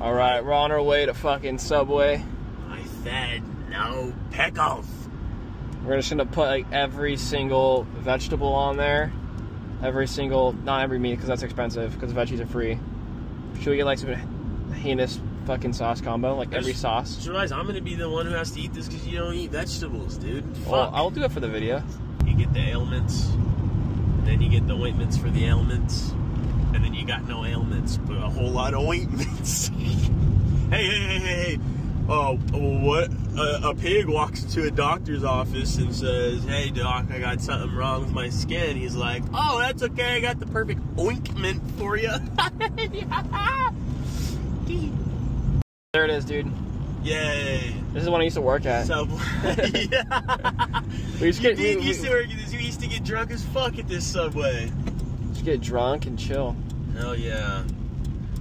All right, we're on our way to fucking Subway. I said no pickles. We're just gonna put like every single vegetable on there. Every single, not every meat, because that's expensive. Because veggies are free. Should we get like some heinous fucking sauce combo, like every Just- sauce? Just realize I'm gonna be the one who has to eat this because you don't eat vegetables, dude. Well, Fuck. I'll do it for the video. You get the ailments, then you get the ointments for the ailments, and then you got no ailments, but a whole lot of ointments. hey, hey, hey, hey, hey. Oh, what? A, a pig walks to a doctor's office and says, Hey, doc, I got something wrong with my skin. He's like, Oh, that's okay. I got the perfect ointment for you. There it is, dude. Yay. This is the one I used to work at. Subway. yeah. we used to You did we, used to work at this. You used to get drunk as fuck at this Subway. to get drunk and chill. Hell yeah.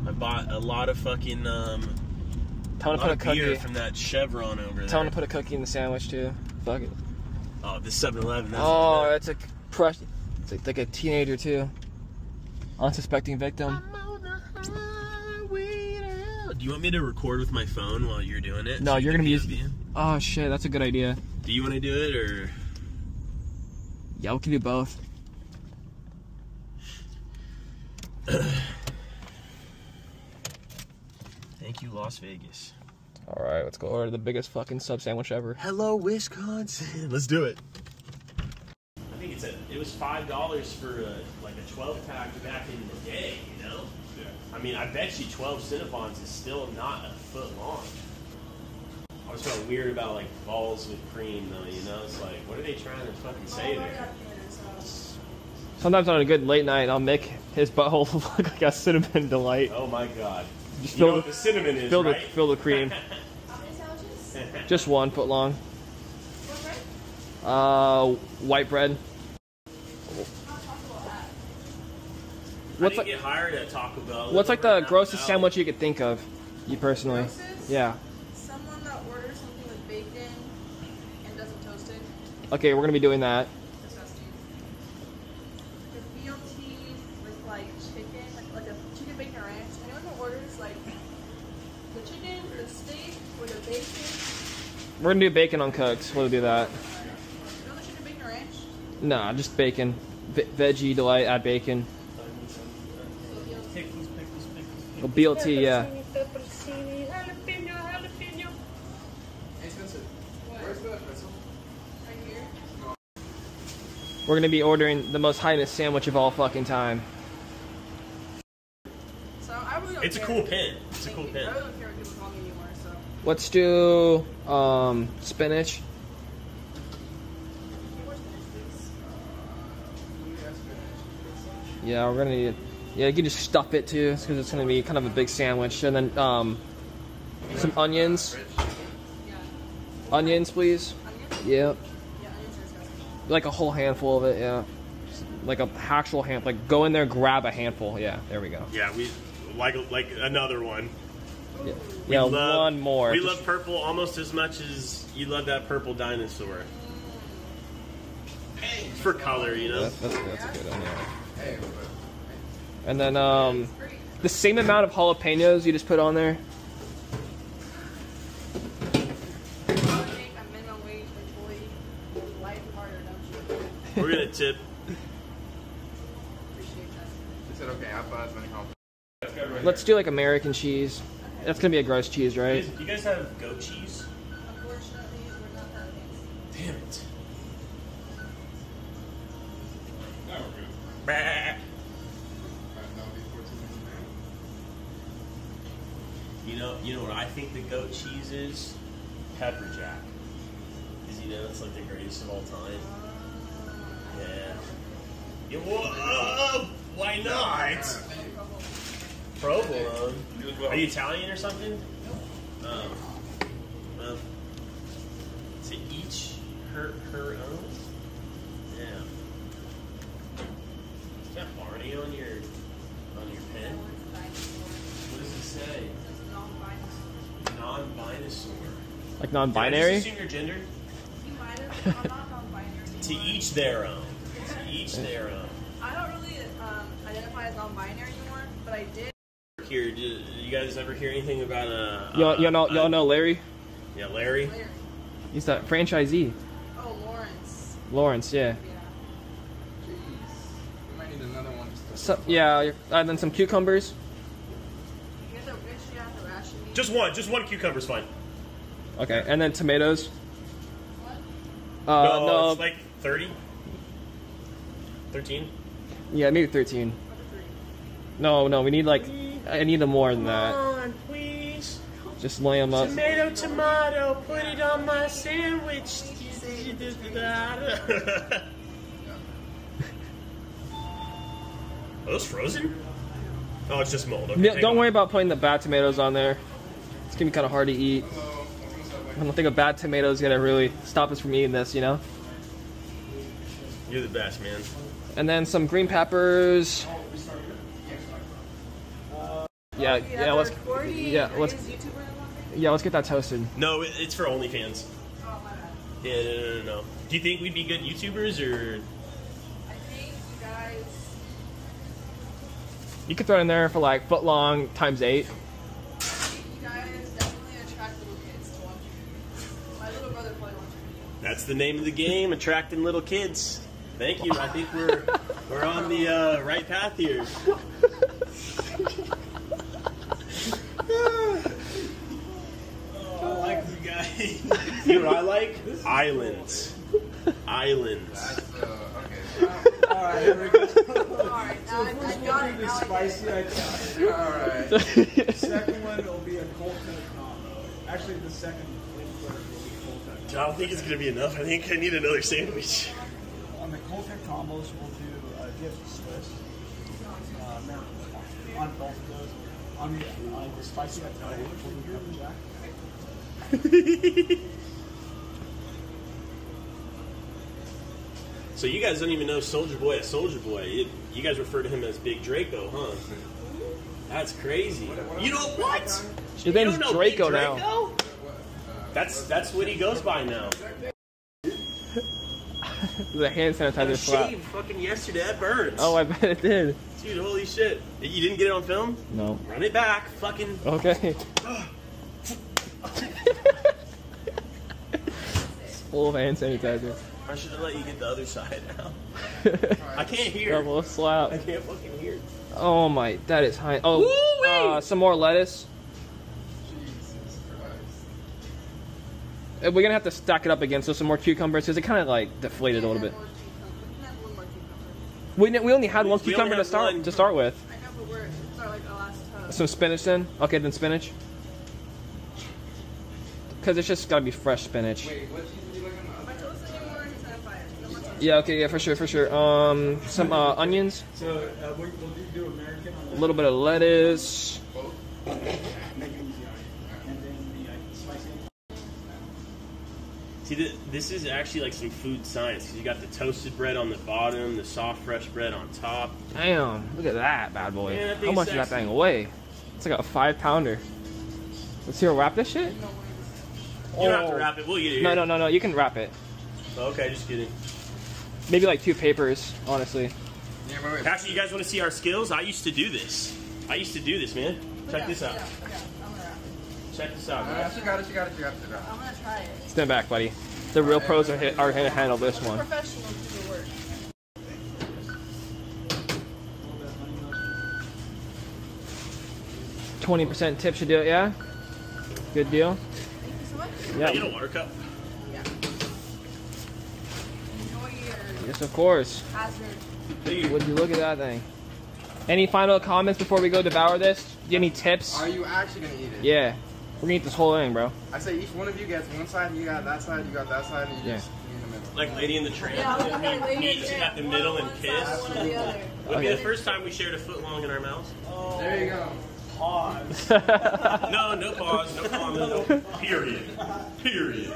I bought a lot of fucking um Tell a him to put a of beer cookie. from that Chevron over there. Tell him to put a cookie in the sandwich too. Fuck it. oh, the 7-Eleven. That's Oh, that's a crush. It's like, like a teenager too. Unsuspecting victim. I'm on the highway now. Do you want me to record with my phone while you're doing it? No, So you you're gonna be using- Oh shit, that's a good idea. Do you want to do it or? Yeah, we can do both. Thank you, Las Vegas. All right, let's go order the biggest fucking sub sandwich ever. Hello, Wisconsin. Let's do it. I think it's a. It was five dollars for a, like a twelve pack back in the day. You know. Yeah. I mean, I bet you twelve Cinnabons is still not a foot long. I was felt weird about like balls with cream though. You know, it's like, what are they trying to fucking say there? Oh, Sometimes on a good late night, I'll make his butthole look like a cinnamon delight. Oh my god. Just You know fill what the cinnamon is, Fill the fill the cream. How many sandwiches? Just one foot long. What bread? Uh, white bread. I What's didn't like get hired at Taco Bell. What's like the grossest sandwich you could think of? You personally? Grossest? Yeah. Someone that orders something with bacon and doesn't toast it. Okay, we're gonna be doing that. Disgusting. The BLT with like chicken, like, like a chicken bacon ranch. Anyone who orders like the chicken, the steak, or the bacon, We're gonna do bacon on cooked. We'll do that. you know the chicken bacon ranch? Nah, just bacon. V- veggie delight. Add bacon. Oh, BLT, yeah. We're gonna be ordering the most highness sandwich of all fucking time. So I really don't It's a cool pin. It's a cool pin. I don't care what people call me anymore. So. Let's do um, spinach. Yeah, we're gonna need. Yeah, you can just stuff it too, because it's gonna be kind of a big sandwich, and then um, some onions. Onions, please. Yep. Yeah, onions are disgusting. Like a whole handful of it. Yeah. Just Like a actual hand. Like go in there, grab a handful. Yeah, there we go. Yeah, we like like another one. Yeah, We yeah love- one more. We love purple almost as much as you love that purple dinosaur. For color, you know. That's, that's, that's a good one. Yeah. And then um, the same amount of jalapenos you just put on there. You make a minimum wage employee life harder, don't you? We're gonna tip. Appreciate that. She said, okay, I'll buy as many home. Let's do like American cheese. That's gonna be a gross cheese, You right? guys, you guys have goat cheese? Unfortunately, we're not that fancy. Damn it. No, we're good. Bah. Alright, now these 14 minutes You know, you know what I think the goat cheese is? Pepper jack. Cause you know it's like the greatest of all time. Yeah. yeah whoa, why not? Provolone. Well. Are you Italian or something? Um, well, to each her her own. Yeah. Is that Barney on your on your pen? What does it say? Non-binosaur. Like non-binary. just assume your gender? You might have. I'm not non-binary. To each their own. To each their own. I don't really um, identify as non-binary anymore, but I did. Here. Do you guys ever hear anything about uh? Y'all, uh, y'all know, y'all uh, know Larry. Yeah, Larry. Larry. He's the franchisee. Oh, Lawrence. Lawrence, yeah. Yeah. Jeez. We might need another one. So, yeah, and then some cucumbers. You have to make sure you have to ration meat. Just one. Just one cucumber's fine. Okay, and then tomatoes. What? Uh, no, no, it's like 30. 13. yeah, maybe 13. No, no, we need like, I need them more than that. on, please. Just lay them up. Tomato, tomato, put it on my sandwich. Are those frozen? Oh, it's just mold. Okay, Yeah, take don't them. worry about putting the bad tomatoes on there. It's gonna be kind of hard to eat. Hello. Welcome to Subway. I don't think a bad tomato is gonna really stop us from eating this, you know. You're the best, man. And then some green peppers. Yeah, yeah, let's Recording. yeah, let's- YouTuber yeah, let's get that toasted. No, it- it's for OnlyFans. Oh, my bad. Yeah, no, no, no, no. Do you think we'd be good YouTubers or? I think you guys. You could throw it in there for like foot long times eight. I think you guys definitely attract little kids to watch you. My little brother probably watches you. That's the name of the game, attracting little kids. Thank you. I think we're we're on the uh, right path here. Oh, I like you guys. You know what I like? Islands. Islands. Uh, okay. Alright, here we go. Alright, now I, I got it. Now I get spicy, it. I got Alright. Second one will be a cold cut combo. Actually, the second flavor will be cold cut. I don't think it's gonna be enough. I think I need another sandwich. On the cold cut combos, we'll do uh, dipped Swiss. Uh, no, on both of those. On the, uh, the spicy Italian, we'll do pepper jack. So you guys don't even know Soldier Boy as Soldier Boy. You, you guys refer to him as Big Draco, huh? That's crazy. You know what? His You name's don't know Draco Big now. That's that's what he goes by now. The hand sanitizer slap. shaved fucking yesterday. That burns. Oh, I bet it did. Dude, holy shit. You didn't get it on film? No. Run it back. Fucking. Okay. Full of hand sanitizer. I should have let you get the other side now. I can't hear. Double slap. I can't fucking hear. Oh my, that is high. Oh, uh, some more lettuce. Jesus Christ. Uh, We're gonna have to stack it up again. So some more cucumbers because it kind of like deflated a little bit. We can have one more cucumber. We, we only had one We only cucumber to start one. to start with. I know, but we're it's our, like our last toast. Some spinach then. Okay, then spinach. Because it's just gotta be fresh spinach. Wait, what cheese would you like on My toast anymore, he's gonna fire. No more toast. Yeah. Okay. Yeah. For sure. For sure. Um, some uh, onions. So uh, we, we'll do, do American on A little bit of lettuce. the both? make it easy on you. And then the uh. See, this is actually like some food science because you got the toasted bread on the bottom, the soft fresh bread on top. Damn. Look at that bad boy. Yeah, that How thing's much did that sexy. thing weigh? It's like a five pounder. Let's hear wrap this shit. You don't have to Oh. wrap it. We'll eat it. No, here. no, no, no. You can wrap it. Okay, just kidding. Maybe like two papers, honestly. Yeah, wait, wait. Actually, you guys want to see our skills? I used to do this. I used to do this, man. Check Yeah, this out. Yeah, yeah, I'm gonna wrap it. Check this out, guys. she got it, she got it, she got it. She got it. I'm gonna try it. Stand back, buddy. The real pros are, hit, are gonna handle this one. Professionals do the work. A little bit of honey mustard. Twenty percent tip should do it. Yeah. Good deal. Thank you so much. Yeah. You get a water cup. Yeah. Yes, of course. hazard. Dude, Would you look at that thing? Any final comments before we go devour this? Do you have any tips? Are you actually gonna eat it? Yeah. We're gonna eat this whole thing, bro. I say each one of you gets one side, you got that side, you got that side, and you Yeah. just eat the middle. like Lady in the Tramp. Yeah, I'm gonna meet, lay meet here at the one middle on and kiss. side, One on the other. Would be the first time we shared a foot long in our mouths. There you go. Pause. No, no pause, no comma, no period. Period.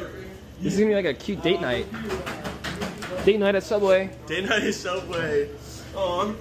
This is gonna be like a cute date night. Date night at Subway. Day night is Subway. Oh,